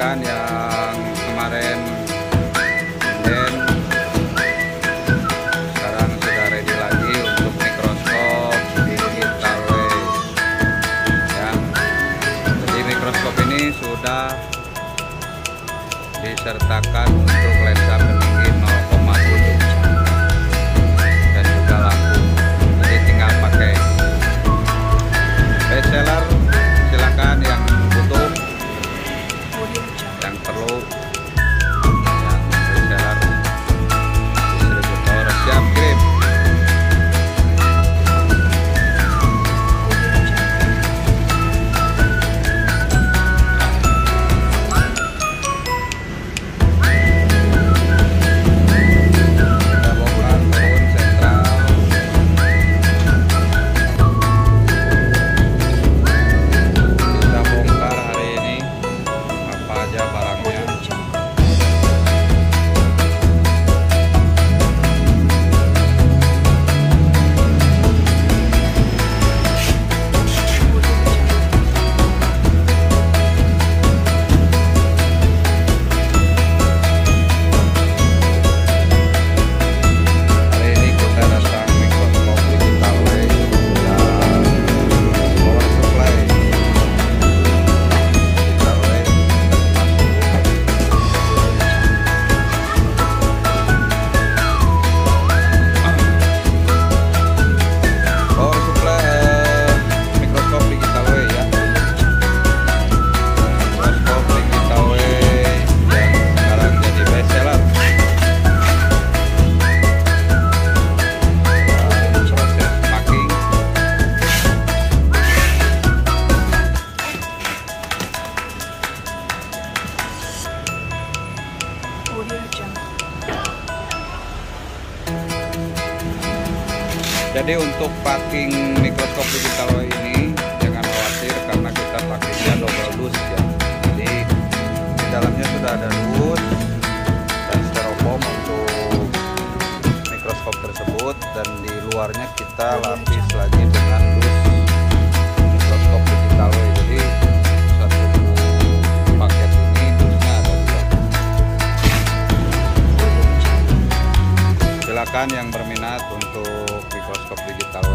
silakan yang kemarin dan sekarang sudah ready lagi untuk mikroskop digital way ya. Jadi mikroskop ini sudah disertakan untuk lensa jadi untuk packing mikroskop digital ini jangan khawatir karena kita packingnya double dus ya. Jadi di dalamnya sudah ada dus dan styrofoam untuk mikroskop tersebut. Dan di luarnya kita lapis lagi dengan dus mikroskop digital. Jadi yang berminat bigit talaga.